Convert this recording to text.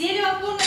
Сели вокруг